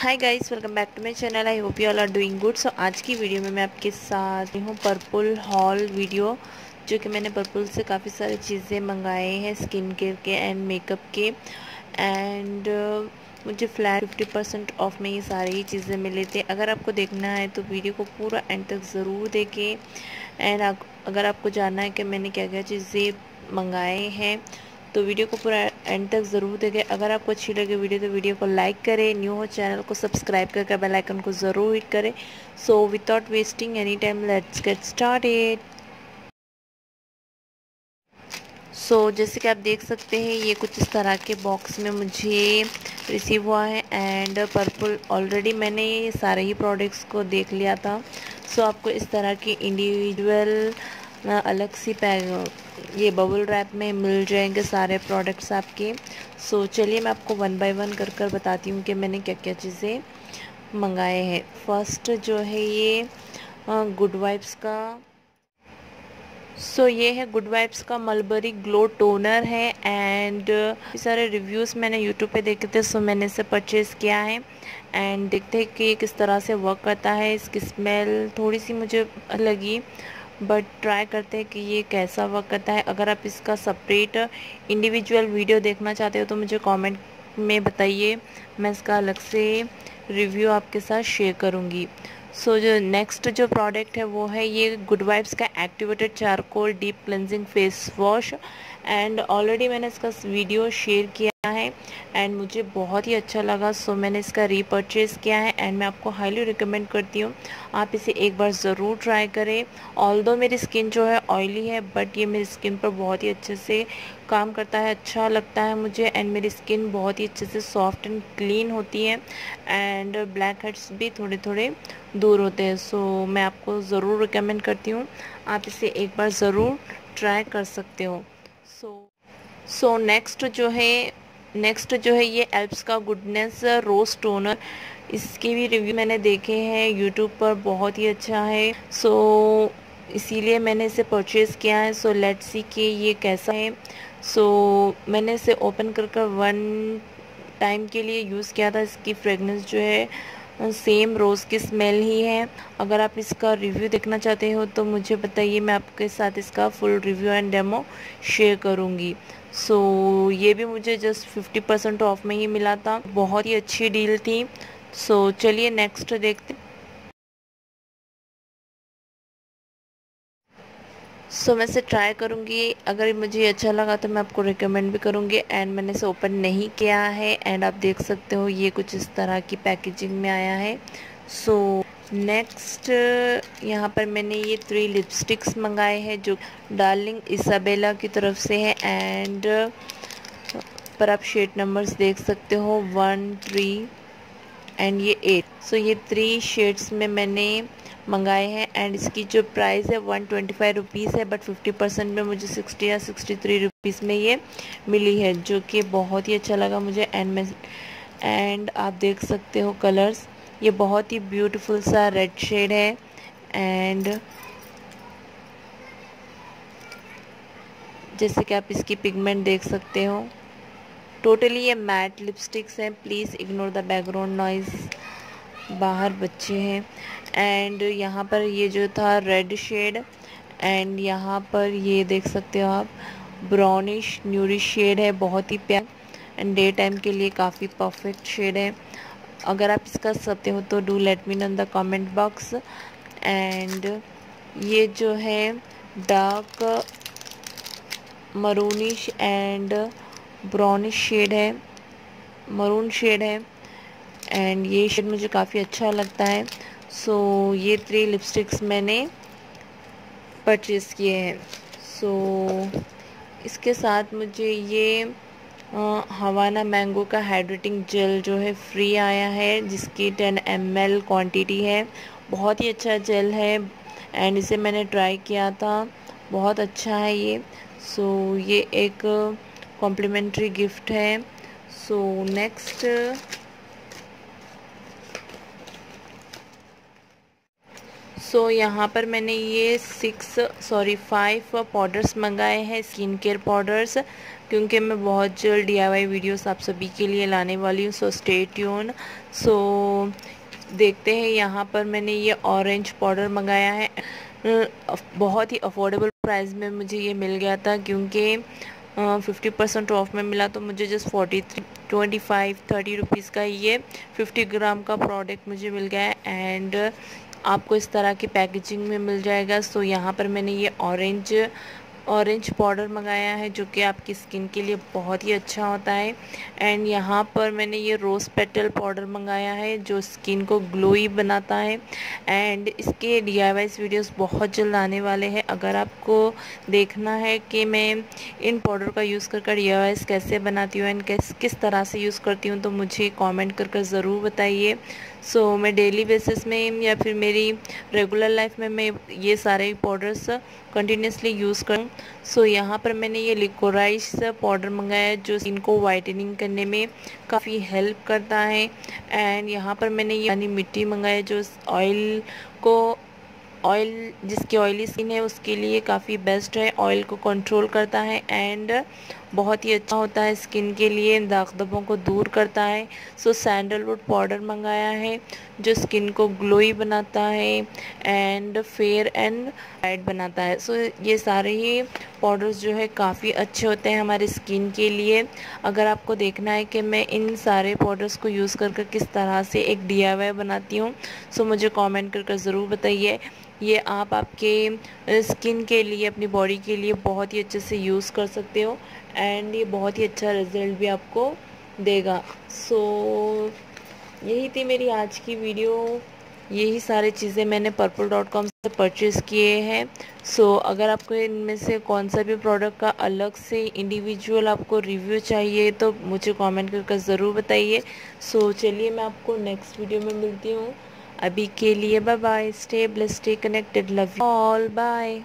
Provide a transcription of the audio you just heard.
Hi guys welcome back to my channel I hope you all are doing good so आज की video में मैं आपके साथ हूँ पर्पल हॉल वीडियो जो कि मैंने पर्पल से काफ़ी सारी चीज़ें मंगाए हैं स्किन केयर के एंड मेकअप के। एंड uh, मुझे फ्लैट फिफ्टी परसेंट ऑफ़ में ये सारी ही चीज़ें मिले थे। अगर आपको देखना है तो वीडियो को पूरा एंड तक ज़रूर देखें। एंड अगर आपको जानना है कि मैंने क्या क्या चीज़ें मंगाए हैं तो वीडियो को पूरा एंड तक ज़रूर देखें। अगर आपको अच्छी लगे वीडियो तो वीडियो को लाइक करें। न्यू हो चैनल को सब्सक्राइब करके बेल आइकन को ज़रूर हिट करें। So without wasting any time let's get started so जैसे कि आप देख सकते हैं ये कुछ इस तरह के बॉक्स में मुझे रिसीव हुआ है। एंड पर्पल ऑलरेडी मैंने ये सारे ही प्रोडक्ट्स को देख लिया था। सो so, आपको इस तरह की इंडिविजुअल अलग सी पैक ये बबल रैप में मिल जाएँगे सारे प्रोडक्ट्स आपके। सो so, चलिए मैं आपको वन बाय वन कर कर बताती हूँ कि मैंने क्या क्या चीज़ें मंगाए हैं। फ़र्स्ट जो है ये गुड वाइब्स का। सो so, ये है गुड वाइब्स का मलबरी ग्लो टोनर है एंड सारे रिव्यूज़ मैंने यूट्यूब पे देखे थे सो मैंने इसे परचेज़ किया है। एंड देखते हैं कि किस तरह से वर्क करता है इसकी स्मेल थोड़ी सी मुझे लगी। बट ट्राई करते हैं कि ये कैसा वर्क करता है। अगर आप इसका सेपरेट इंडिविजुअल वीडियो देखना चाहते हो तो मुझे कमेंट में बताइए। मैं इसका अलग से रिव्यू आपके साथ शेयर करूँगी। सो so, जो नेक्स्ट जो प्रोडक्ट है वो है ये गुड वाइब्स का activated charcoal deep cleansing face wash and already मैंने इसका वीडियो शेयर किया है एंड मुझे बहुत ही अच्छा लगा सो मैंने इसका रीपर्चेज़ किया है एंड मैं आपको हाईली रिकमेंड करती हूँ। आप इसे एक बार ज़रूर ट्राई करें। ऑल दो मेरी स्किन जो है ऑयली है बट ये मेरी स्किन पर बहुत ही अच्छे से काम करता है अच्छा लगता है मुझे एंड मेरी स्किन बहुत ही अच्छे से सॉफ्ट एंड क्लीन होती है एंड ब्लैक हेड्स भी थोड़े थोड़े दूर होते हैं सो मैं आपको ज़रूर रिकमेंड करती हूँ। आप इसे एक बार ज़रूर ट्राई कर सकते हो। सो सो नेक्स्ट जो है नेक्स्ट जो है ये एल्प्स का गुडनेस रोज टोनर इसके भी रिव्यू मैंने देखे हैं यूट्यूब पर बहुत ही अच्छा है. सो so, इसीलिए मैंने इसे परचेज़ किया है. सो लेट्स सी कि ये कैसा है. सो so, मैंने इसे ओपन कर कर वन टाइम के लिए यूज़ किया था. इसकी फ्रेगनेंस जो है सेम रोज़ की स्मेल ही है। अगर आप इसका रिव्यू देखना चाहते हो तो मुझे बताइए मैं आपके साथ इसका full review and demo share करूँगी। सो so, ये भी मुझे जस्ट फिफ्टी परसेंट ऑफ़ में ही मिला था। बहुत ही अच्छी डील थी। सो so, चलिए नेक्स्ट देखते सो so, मैं इसे ट्राई करूँगी। अगर मुझे अच्छा लगा तो मैं आपको रिकमेंड भी करूँगी। एंड मैंने इसे ओपन नहीं किया है। एंड आप देख सकते हो ये कुछ इस तरह की पैकेजिंग में आया है। सो नेक्स्ट यहाँ पर मैंने ये थ्री लिपस्टिक्स मंगाए हैं जो डार्लिंग इसाबेला की तरफ़ से है। एंड पर आप शेड नंबर्स देख सकते हो। वन थ्री एंड ये एट सो so, ये थ्री शेड्स में मैंने मंगाए हैं एंड इसकी जो प्राइस है वन ट्वेंटी फाइव रुपीज़ है बट फिफ्टी परसेंट में मुझे सिक्सटी या सिक्सटी थ्री रुपीज़ में ये मिली है, जो कि बहुत ही अच्छा लगा मुझे एंड मैं एंड आप देख सकते हो कलर्स ये बहुत ही ब्यूटीफुल सा रेड शेड है एंड जैसे कि आप इसकी पिगमेंट देख सकते हो। टोटली ये मैट लिपस्टिक्स हैं please ignore the background noise बाहर बच्चे हैं। एंड यहाँ पर ये जो था रेड शेड एंड यहाँ पर ये देख सकते हो आप ब्राउनिश न्यूरिश शेड है, बहुत ही प्यार। एंड डे टाइम के लिए काफ़ी परफेक्ट शेड है। अगर आप इसका सकते हो तो do let me in the comment box and ये जो है dark maroonish and brownish shade है। मरून शेड है। एंड ये शेड मुझे काफ़ी अच्छा लगता है। सो so, ये थ्री लिपस्टिक्स मैंने परचेज़ किए हैं। सो so, इसके साथ मुझे ये हवाना मैंगो का हाइड्रेटिंग जेल जो है फ्री आया है जिसकी 10 एम क्वांटिटी है। बहुत ही अच्छा जेल है एंड इसे मैंने ट्राई किया था। बहुत अच्छा है ये। सो so, ये एक कॉम्प्लीमेंट्री गिफ्ट है। So so, next so so, यहाँ पर मैंने ये सिक्स सॉरी फाइव पाउडर्स मंगाए हैं स्किन केयर पाउडर्स क्योंकि मैं बहुत जल्द डी वीडियोस आप सभी के लिए लाने वाली हूँ सो स्टे ट्यून सो देखते हैं यहाँ पर मैंने ये ऑरेंज पाउडर मंगाया है. बहुत ही अफोर्डेबल प्राइस में मुझे ये मिल गया था क्योंकि फिफ्टी परसेंट ऑफ़ में मिला तो मुझे just forty three twenty five thirty rupees का ये फिफ्टी ग्राम का प्रोडक्ट मुझे मिल गया है. एंड आपको इस तरह की पैकेजिंग में मिल जाएगा। सो यहाँ पर मैंने ये ऑरेंज ऑरेंज पाउडर मंगाया है जो कि आपकी स्किन के लिए बहुत ही अच्छा होता है। एंड यहाँ पर मैंने ये रोज़ पेटल पाउडर मंगाया है जो स्किन को ग्लोई बनाता है। एंड इसके डी आई वीडियोस बहुत जल्द आने वाले हैं। अगर आपको देखना है कि मैं इन पाउडर का यूज़ कर कर डी कैसे बनाती हूँ एंड किस किस तरह से यूज़ करती हूँ तो मुझे कॉमेंट कर कर ज़रूर बताइए। सो so, मैं डेली बेसिस में या फिर मेरी रेगुलर लाइफ में मैं ये सारे पाउडर्स कंटिन्यूसली यूज़ करूँ सो यहाँ पर मैंने ये लिकोराइस पाउडर मंगाया जो स्किन को वाइटनिंग करने में काफ़ी हेल्प करता है। एंड यहाँ पर मैंने ये यानी मिट्टी मंगाया जो ऑयल को ऑयल जिसकी ऑयली स्किन है, उसके लिए काफ़ी बेस्ट है। ऑयल को कंट्रोल करता है एंड बहुत ही अच्छा होता है स्किन के लिए, दाग धब्बों को दूर करता है। सो सैंडलवुड पाउडर मंगाया है, जो स्किन को ग्लोई बनाता है एंड फेयर एंड लाइट बनाता है। सो ये सारे ही पाउडर्स जो है काफ़ी अच्छे होते हैं हमारे स्किन के लिए। अगर आपको देखना है कि मैं इन सारे पाउडर्स को यूज़ कर कर किस तरह से एक डी बनाती हूँ सो मुझे कॉमेंट कर कर ज़रूर बताइए। ये आप आपके स्किन के लिए अपनी बॉडी के लिए बहुत ही अच्छे से यूज़ कर सकते हो एंड ये बहुत ही अच्छा रिज़ल्ट भी आपको देगा। सो so, यही थी मेरी आज की वीडियो यही सारी चीज़ें मैंने पर्पल डॉट कॉम से परचेज़ किए हैं। सो so, अगर आपको इनमें से कौन सा भी प्रोडक्ट का अलग से इंडिविजुअल आपको रिव्यू चाहिए तो मुझे कमेंट करके ज़रूर बताइए। सो so, चलिए मैं आपको नेक्स्ट वीडियो में मिलती हूँ। अभी के लिए bye bye stay blessed stay connected love you all bye